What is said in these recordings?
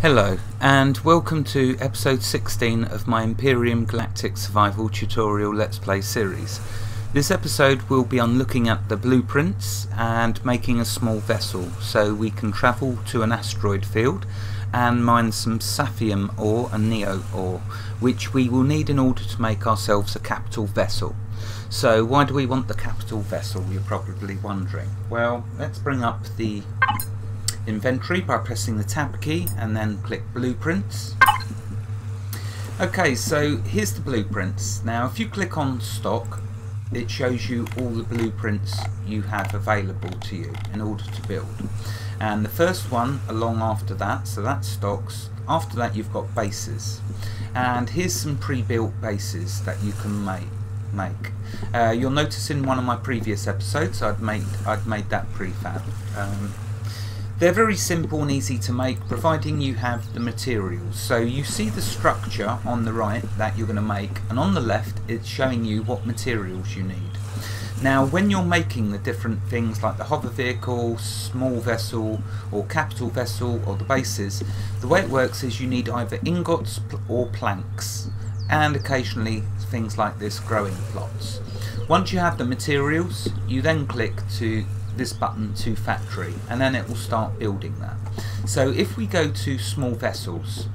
Hello, and welcome to episode 16 of my Empyrion Galactic Survival tutorial Let's Play series. This episode will be on looking at the blueprints and making a small vessel so we can travel to an asteroid field and mine some sathium ore and neo ore which we will need in order to make ourselves a capital vessel. So why do we want the capital vessel you're probably wondering. Well let's bring up the inventory by pressing the tab key and then click blueprints. Okay, so here's the blueprints. Now if you click on stock, it shows you all the blueprints you have available to you in order to build. And the first one along after that, so that's stocks. After that you've got bases. And here's some pre-built bases that you can make. Make. Uh, you'll notice in one of my previous episodes I'd made I'd made that prefab. Um, they're very simple and easy to make providing you have the materials. So you see the structure on the right that you're going to make and on the left it's showing you what materials you need. Now when you're making the different things like the hover vehicle, small vessel or capital vessel or the bases, the way it works is you need either ingots or planks and occasionally things like this growing plots. Once you have the materials you then click to this button to factory and then it will start building that. So if we go to small vessels,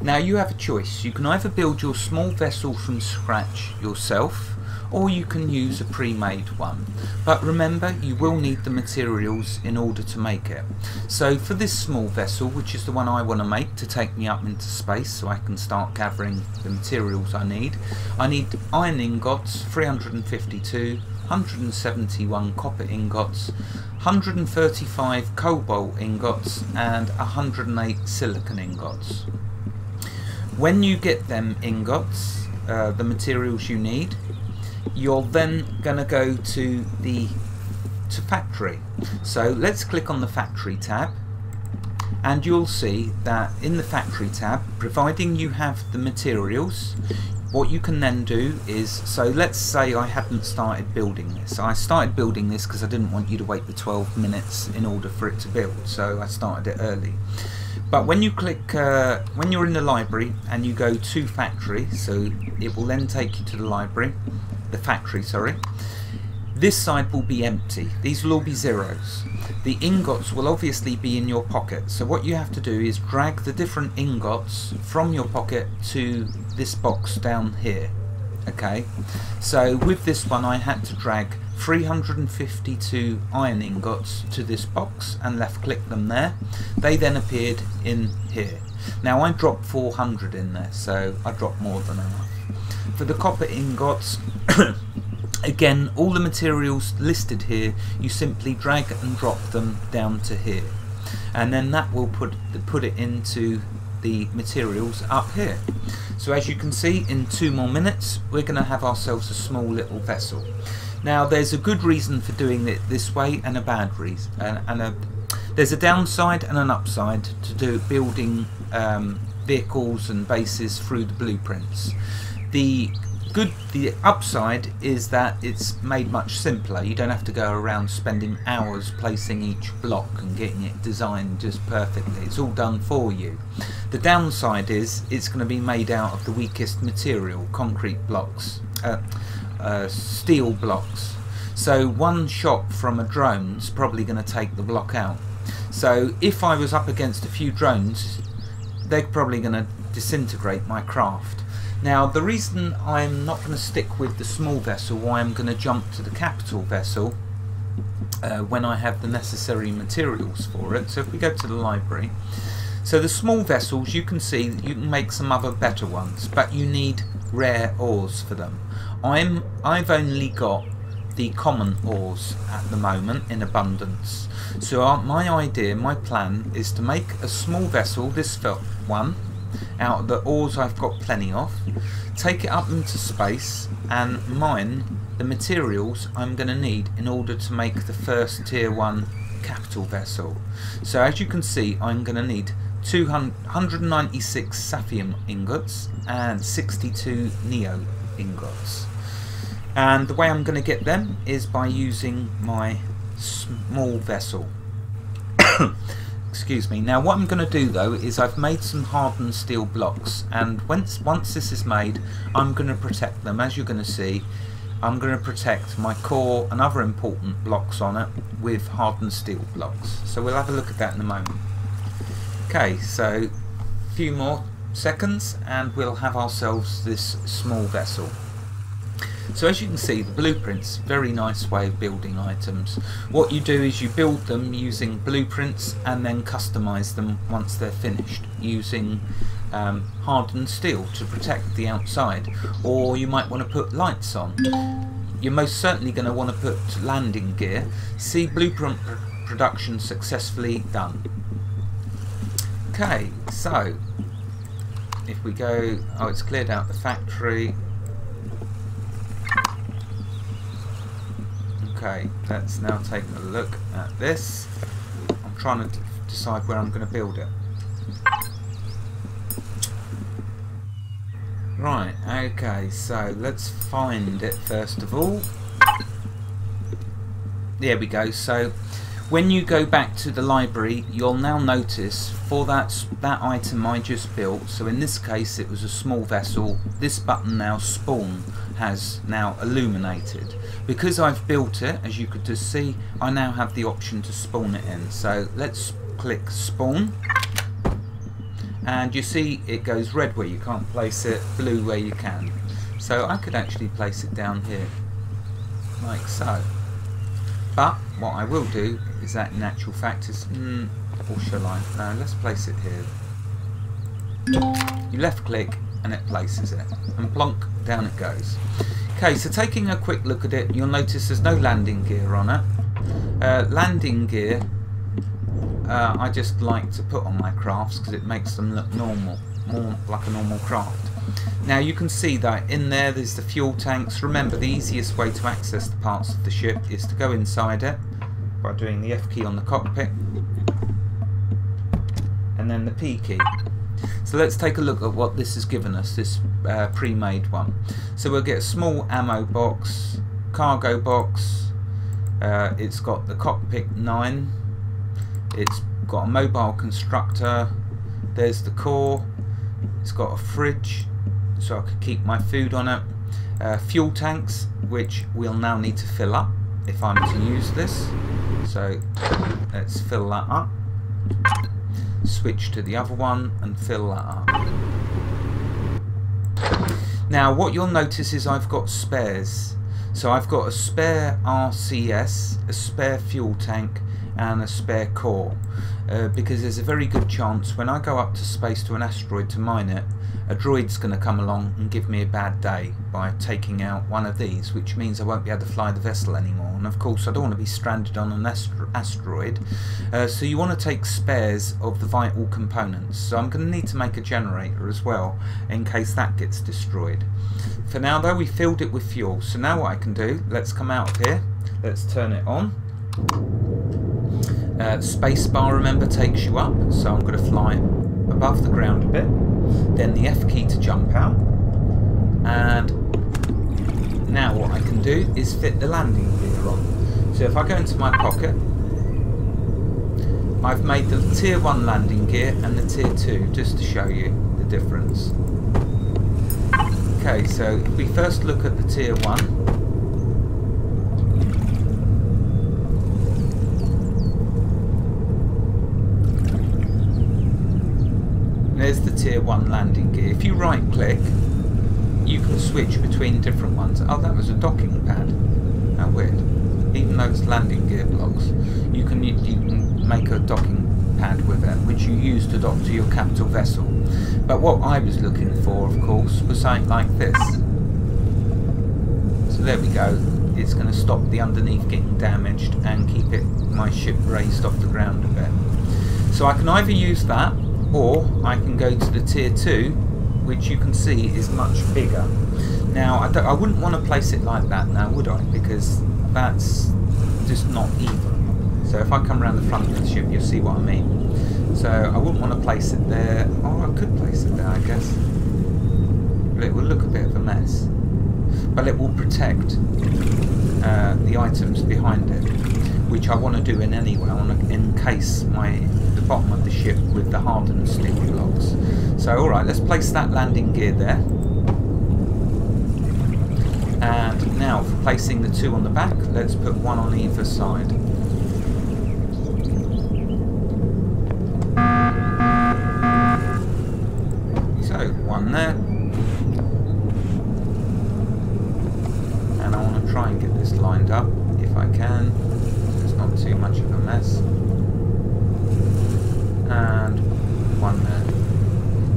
now you have a choice. You can either build your small vessel from scratch yourself or you can use a pre-made one. But remember, you will need the materials in order to make it. So for this small vessel, which is the one I want to make to take me up into space so I can start gathering the materials I need, I need iron ingots, 352, 171 copper ingots, 135 cobalt ingots and 108 silicon ingots. When you get them ingots, uh, the materials you need, you're then going to go to the to factory. So let's click on the factory tab and you'll see that in the factory tab, providing you have the materials, what you can then do is, so let's say I hadn't started building this. I started building this because I didn't want you to wait the 12 minutes in order for it to build, so I started it early. But when you click, uh, when you're in the library and you go to factory, so it will then take you to the library, the factory, sorry, this side will be empty. These will all be zeros. The ingots will obviously be in your pocket. So what you have to do is drag the different ingots from your pocket to this box down here. Okay, so with this one I had to drag 352 iron ingots to this box and left click them there. They then appeared in here. Now I dropped 400 in there, so I dropped more than enough. For the copper ingots, Again, all the materials listed here, you simply drag and drop them down to here. And then that will put, put it into the materials up here. So as you can see, in two more minutes, we're going to have ourselves a small little vessel. Now, there's a good reason for doing it this way and a bad reason. And, and a, there's a downside and an upside to do building um, vehicles and bases through the blueprints. The good the upside is that it's made much simpler. You don't have to go around spending hours placing each block and getting it designed just perfectly. It's all done for you. The downside is it's going to be made out of the weakest material concrete blocks uh, uh, steel blocks. So one shot from a drone is probably going to take the block out. So if I was up against a few drones they're probably going to disintegrate my craft now the reason I'm not going to stick with the small vessel, why I'm going to jump to the capital vessel uh, when I have the necessary materials for it. So if we go to the library, so the small vessels you can see that you can make some other better ones, but you need rare ores for them. I'm I've only got the common ores at the moment in abundance. So uh, my idea, my plan is to make a small vessel, this one, out the ores I've got plenty of, take it up into space and mine the materials I'm going to need in order to make the first tier 1 capital vessel. So as you can see I'm going to need 296 sathium ingots and 62 neo ingots. And the way I'm going to get them is by using my small vessel. Excuse me. Now what I'm going to do though is I've made some hardened steel blocks and once, once this is made I'm going to protect them as you're going to see. I'm going to protect my core and other important blocks on it with hardened steel blocks. So we'll have a look at that in a moment. Okay, so a few more seconds and we'll have ourselves this small vessel. So as you can see the blueprints, very nice way of building items. What you do is you build them using blueprints and then customize them once they're finished using um, hardened steel to protect the outside or you might want to put lights on. You're most certainly going to want to put landing gear. See blueprint pr production successfully done. Okay, so if we go, oh it's cleared out the factory, Okay, let's now take a look at this. I'm trying to decide where I'm going to build it. Right, okay, so let's find it first of all. There we go, so when you go back to the library you'll now notice for that that item I just built so in this case it was a small vessel this button now spawn has now illuminated. Because I've built it as you could just see I now have the option to spawn it in. So let's click spawn. And you see it goes red where you can't place it blue where you can. So I could actually place it down here like so. But what I will do is that in actual fact is, mm, or shall I? No, let's place it here. You left click and it places it. And plonk, down it goes. Okay, so taking a quick look at it, you'll notice there's no landing gear on it. Uh, landing gear, uh, I just like to put on my crafts because it makes them look normal, more like a normal craft. Now you can see that in there there's the fuel tanks. Remember the easiest way to access the parts of the ship is to go inside it by doing the F key on the cockpit and then the P key. So let's take a look at what this has given us, this uh, pre-made one. So we'll get a small ammo box, cargo box, uh, it's got the cockpit 9, it's got a mobile constructor, there's the core, it's got a fridge, so I could keep my food on it. Uh, fuel tanks, which we'll now need to fill up if I'm to use this. So let's fill that up. Switch to the other one and fill that up. Now what you'll notice is I've got spares. So I've got a spare RCS, a spare fuel tank and a spare core uh, because there's a very good chance when I go up to space to an asteroid to mine it a droid's going to come along and give me a bad day by taking out one of these, which means I won't be able to fly the vessel anymore. And of course, I don't want to be stranded on an asteroid. Uh, so you want to take spares of the vital components. So I'm going to need to make a generator as well, in case that gets destroyed. For now, though, we filled it with fuel. So now what I can do, let's come out of here. Let's turn it on. Uh, spacebar, remember, takes you up. So I'm going to fly above the ground a bit then the F key to jump out. And now what I can do is fit the landing gear on. So if I go into my pocket I've made the tier 1 landing gear and the tier 2 just to show you the difference. Okay so if we first look at the tier 1 there's the tier 1 landing gear. If you right click, you can switch between different ones. Oh, that was a docking pad. How weird. Even though it's landing gear blocks, you can, you, you can make a docking pad with it, which you use to dock to your capital vessel. But what I was looking for, of course, was something like this. So there we go. It's going to stop the underneath getting damaged and keep it my ship raised off the ground a bit. So I can either use that or I can go to the tier 2 which you can see is much bigger. Now I, I wouldn't want to place it like that now would I? Because that's just not even. So if I come around the front of the ship you'll see what I mean. So I wouldn't want to place it there. Oh I could place it there I guess. But it will look a bit of a mess. But it will protect uh, the items behind it which I want to do in any way. I want to in case my bottom of the ship with the hardened steel blocks. So alright, let's place that landing gear there. And now for placing the two on the back, let's put one on either side. So, one there. And I want to try and get this lined up if I can. It's not too much of a mess. And one there.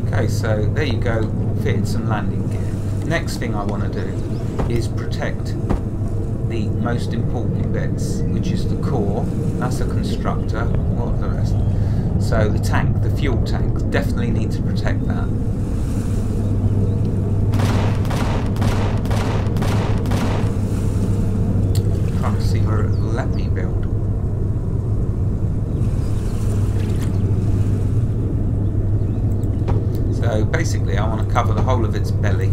Okay, so there you go, fitted some landing gear. Next thing I want to do is protect the most important bits, which is the core, that's the constructor, what are the rest? So the tank, the fuel tank, definitely need to protect that. To see where it let me build. So basically I want to cover the whole of its belly.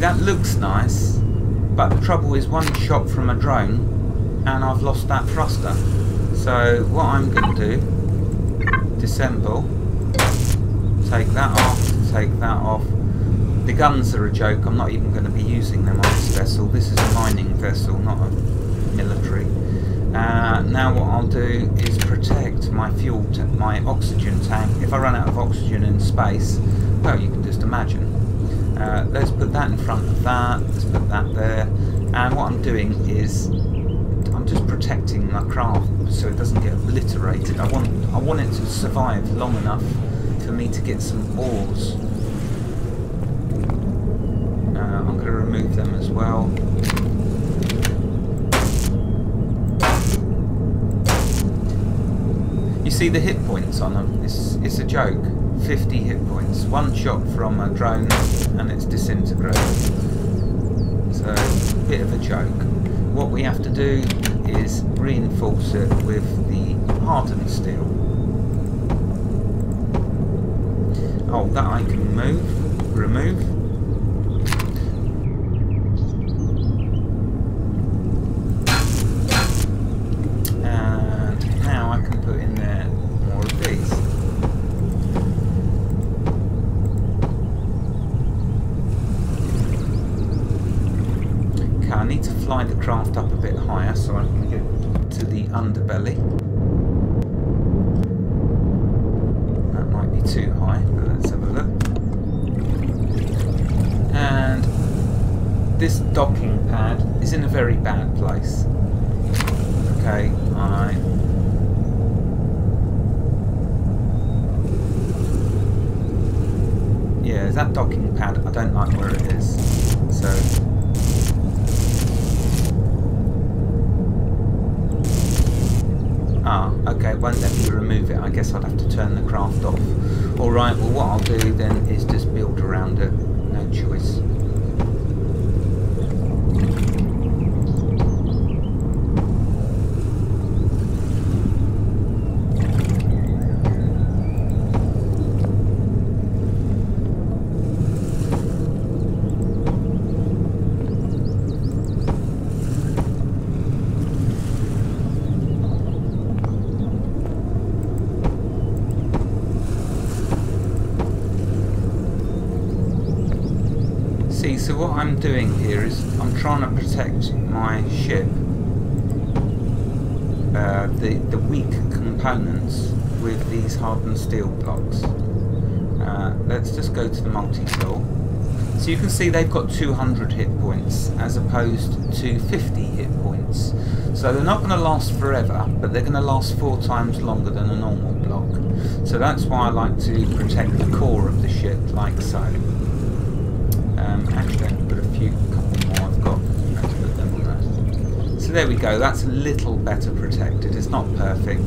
that looks nice, but the trouble is one shot from a drone and I've lost that thruster. So what I'm going to do, disassemble, take that off, take that off. The guns are a joke, I'm not even going to be using them on this vessel. This is a mining vessel, not a military. Uh, now what I'll do is protect my fuel, my oxygen tank. If I run out of oxygen in space, well you can just imagine uh, let's put that in front of that, let's put that there. And what I'm doing is I'm just protecting my craft so it doesn't get obliterated. I want I want it to survive long enough for me to get some ores. Uh, I'm going to remove them as well. You see the hit points on them, it's, it's a joke. 50 hit points. One shot from a drone and it's disintegrated. So, a bit of a joke. What we have to do is reinforce it with the hardened steel. Oh, that I can move, remove. underbelly. That might be too high, but let's have a look. And this docking pad is in a very bad place. Okay, I yeah, that docking pad, I don't like where it is. So Ah, okay, it won't let me remove it. I guess I'd have to turn the craft off. Alright, well what I'll do then is just build around it. No choice. What I'm doing here is I'm trying to protect my ship, uh, the, the weak components with these hardened steel blocks. Uh, let's just go to the multi-tool. So you can see they've got 200 hit points as opposed to 50 hit points. So they're not going to last forever, but they're going to last four times longer than a normal block. So that's why I like to protect the core of the ship like so. Put a few, couple more I've got. There. So there we go, that's a little better protected. It's not perfect.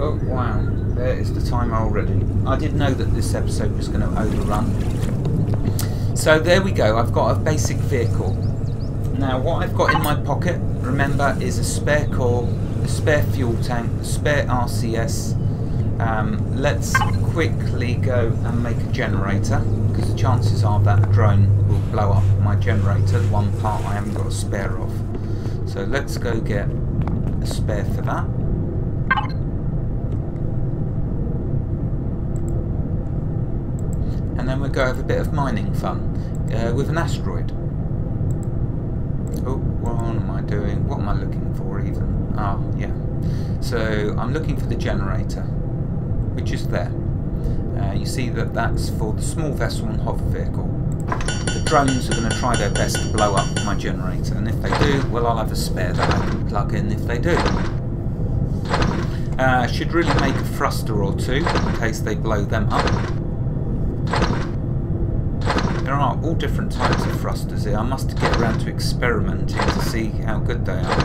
Oh, wow. There is the timer already. I did know that this episode was going to overrun. So there we go, I've got a basic vehicle. Now what I've got in my pocket, remember, is a spare core, a spare fuel tank, a spare RCS. Um, let's quickly go and make a generator, because the chances are that drone will blow up my generator, the one part I haven't got a spare of. So let's go get a spare for that. And then we'll go have a bit of mining fun uh, with an asteroid. Oh, what am I doing? What am I looking for even? Ah, oh, yeah. So I'm looking for the generator, which is there. Uh, you see that that's for the small vessel and hover vehicle. The drones are going to try their best to blow up my generator, and if they do, well, I'll have a spare that I can plug in if they do. Uh, should really make a thruster or two in case they blow them up. There are all different types of thrusters here. I must get around to experimenting to see how good they are.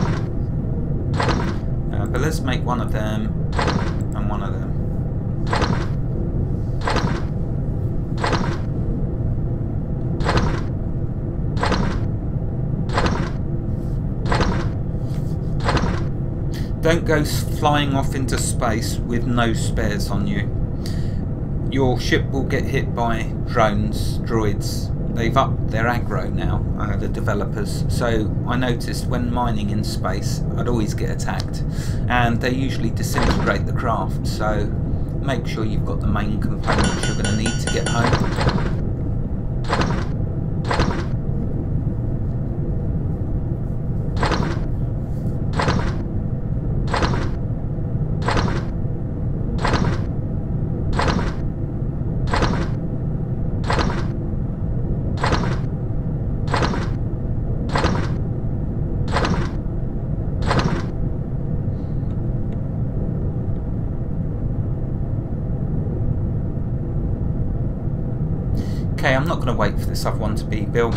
Uh, but let's make one of them and one of them. Don't go flying off into space with no spares on you. Your ship will get hit by drones, droids. They've upped their aggro now, uh, the developers. So I noticed when mining in space, I'd always get attacked. And they usually disintegrate the craft, so make sure you've got the main components you're going to need to get home. Okay, I'm not going to wait for this other one to be built.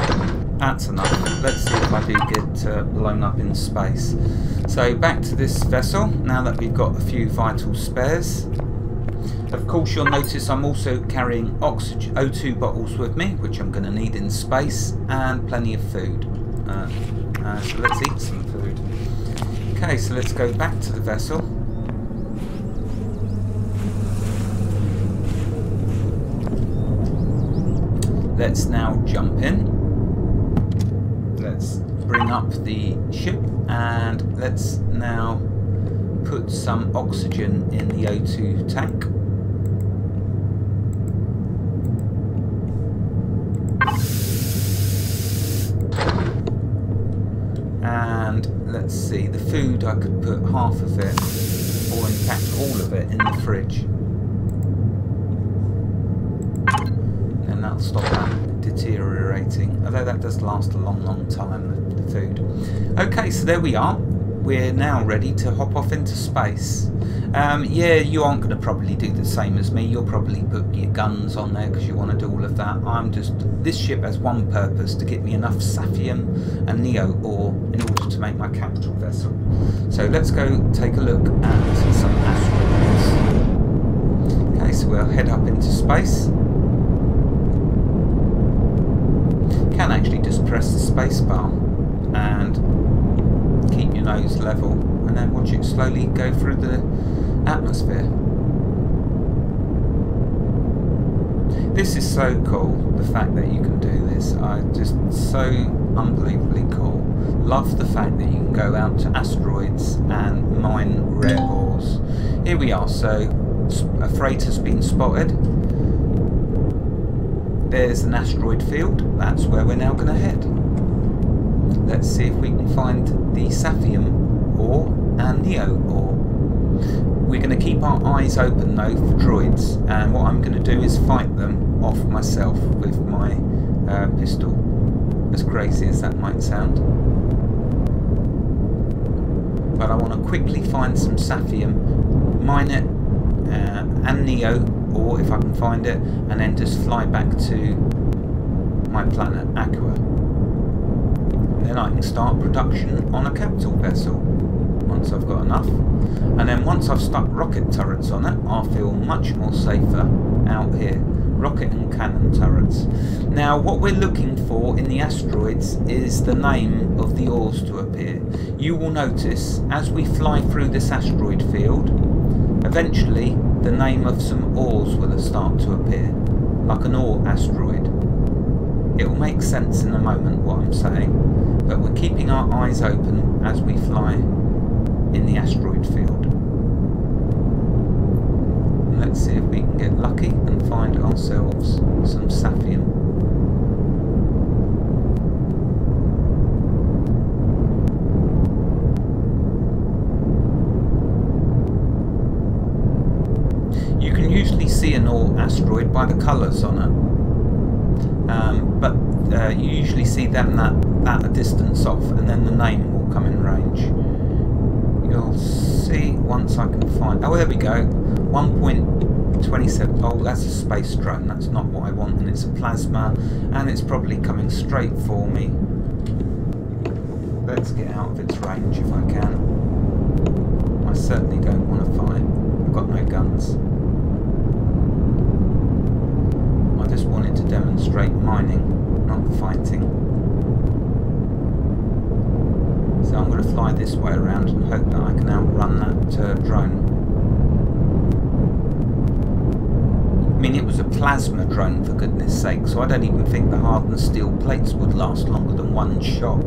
That's enough. Let's see if I do get uh, blown up in space. So back to this vessel, now that we've got a few vital spares. Of course you'll notice I'm also carrying oxygen O2 bottles with me, which I'm going to need in space, and plenty of food. Uh, uh, so let's eat some food. Okay, so let's go back to the vessel. Let's now jump in. Let's bring up the ship and let's now put some oxygen in the O2 tank. And let's see, the food I could put half of it, or in fact all of it, in the fridge. And that'll stop deteriorating. Although that does last a long, long time, the, the food. Okay, so there we are. We're now ready to hop off into space. Um, yeah, you aren't going to probably do the same as me. You'll probably put your guns on there because you want to do all of that. I'm just... This ship has one purpose, to get me enough Sathium and Neo ore in order to make my capital vessel. So let's go take a look at some asteroids. Okay, so we'll head up into space. can actually just press the spacebar and keep your nose level and then watch it slowly go through the atmosphere. This is so cool, the fact that you can do this. I just so unbelievably cool. Love the fact that you can go out to asteroids and mine rare ores. Here we are, so a freighter's been spotted there's an asteroid field. That's where we're now going to head. Let's see if we can find the Sathium ore and Neo ore. We're going to keep our eyes open though for droids and what I'm going to do is fight them off myself with my uh, pistol. As crazy as that might sound. But I want to quickly find some Sathium, mine it, uh, and Neo or if I can find it, and then just fly back to my planet, Akua. then I can start production on a capital vessel once I've got enough. And then once I've stuck rocket turrets on it, I'll feel much more safer out here. Rocket and cannon turrets. Now what we're looking for in the asteroids is the name of the ores to appear. You will notice as we fly through this asteroid field, eventually the name of some ores will start to appear, like an ore asteroid. It will make sense in a moment what I'm saying, but we're keeping our eyes open as we fly in the asteroid field. Let's see if we can get lucky and find ourselves some sathium. You can usually see asteroid by the colours on it um, but uh, you usually see them that, that a distance off and then the name will come in range. You'll see once I can find... Oh, there we go. 1.27... Oh, that's a space drone. That's not what I want. And it's a plasma. And it's probably coming straight for me. Let's get out of its range if I can. I certainly don't want to fight. I've got no guns. just wanted to demonstrate mining, not fighting. So I'm going to fly this way around and hope that I can outrun that uh, drone. I mean, it was a plasma drone, for goodness sake, so I don't even think the hardened steel plates would last longer than one shot.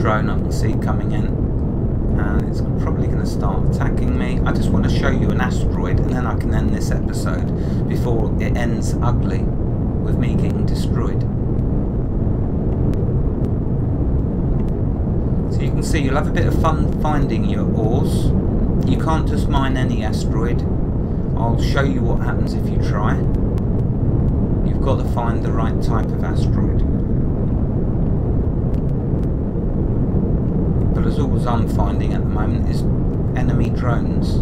drone I can see coming in and it's probably going to start attacking me. I just want to show you an asteroid and then I can end this episode before it ends ugly with me getting destroyed. So you can see you'll have a bit of fun finding your ores. You can't just mine any asteroid. I'll show you what happens if you try. You've got to find the right type of asteroid. But as all I'm finding at the moment is enemy drones.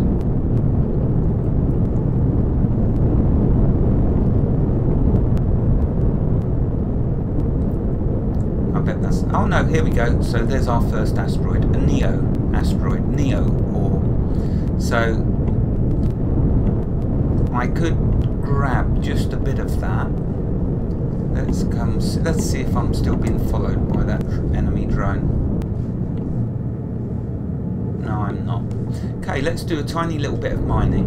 I bet that's... Oh no, here we go. So there's our first asteroid, a Neo asteroid, Neo or So I could grab just a bit of that. Let's come. Let's see if I'm still being followed by that enemy drone. No, I'm not. Okay, let's do a tiny little bit of mining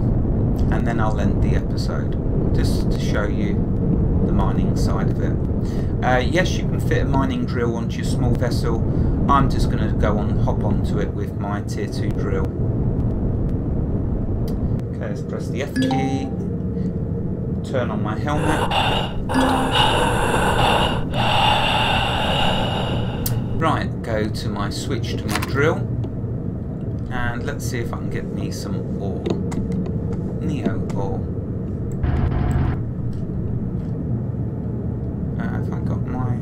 and then I'll end the episode just to show you the mining side of it. Uh, yes, you can fit a mining drill onto your small vessel. I'm just going to go on, hop onto it with my tier 2 drill. Okay, let's press the F key, turn on my helmet. Right, go to my switch to my drill and let's see if I can get me some ore. Neo ore. Uh, have I got my...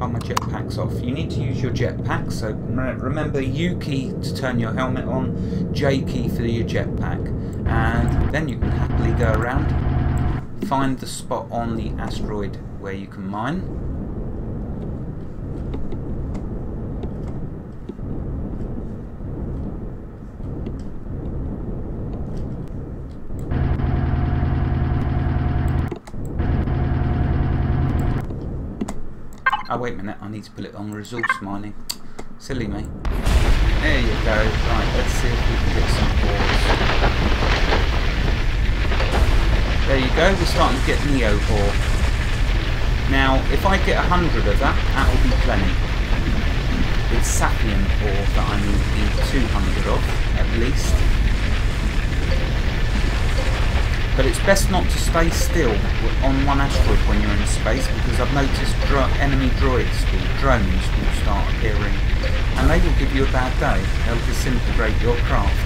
Oh, my jetpack's off. You need to use your jetpack, so remember U key to turn your helmet on, J key for your jetpack. And then you can happily go around, find the spot on the asteroid where you can mine, Oh, wait a minute. I need to put it on resource mining. Silly me. There you go. Right, let's see if we can get some ores. There you go. We're starting to get Neo ore. Now, if I get a hundred of that, that will be plenty. It's sathium ore that I need the 200 of, at least. But it's best not to stay still on one asteroid when you're in space because I've noticed dro enemy droids or drones will start appearing and they will give you a bad day. They'll disintegrate your craft.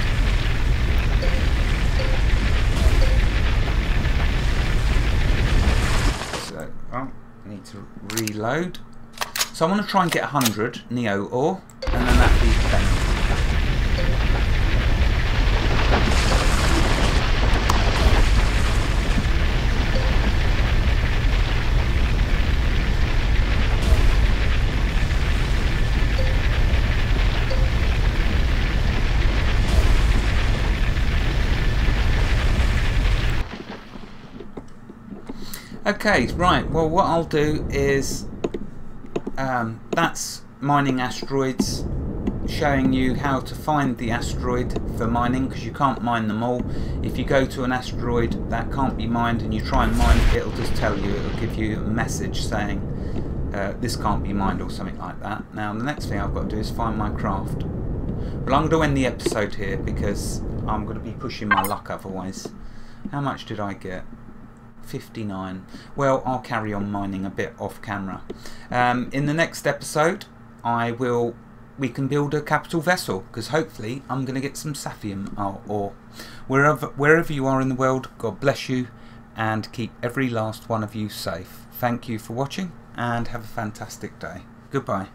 So, oh, I need to reload. So I want to try and get 100 Neo ore, and then that'll be 10. Okay, right, well what I'll do is um, that's mining asteroids showing you how to find the asteroid for mining because you can't mine them all. If you go to an asteroid that can't be mined and you try and mine it it'll just tell you it'll give you a message saying uh, this can't be mined or something like that. Now the next thing I've got to do is find my craft. Well I'm going to end the episode here because I'm going to be pushing my luck otherwise. How much did I get 59. Well, I'll carry on mining a bit off camera. Um, in the next episode, I will. We can build a capital vessel because hopefully I'm going to get some sathium or wherever wherever you are in the world. God bless you, and keep every last one of you safe. Thank you for watching, and have a fantastic day. Goodbye.